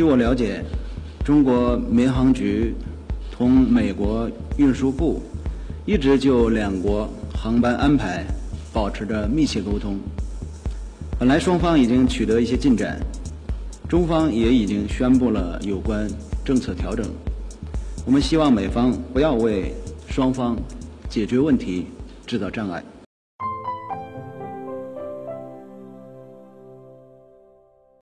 据我了解中国民航局同美国运输部一直就两国航班安排保持着密切沟通。本来双方已经取得一些进展中方也已经宣布了有关政策调整。我们希望美方不要为双方解决问题制造障碍。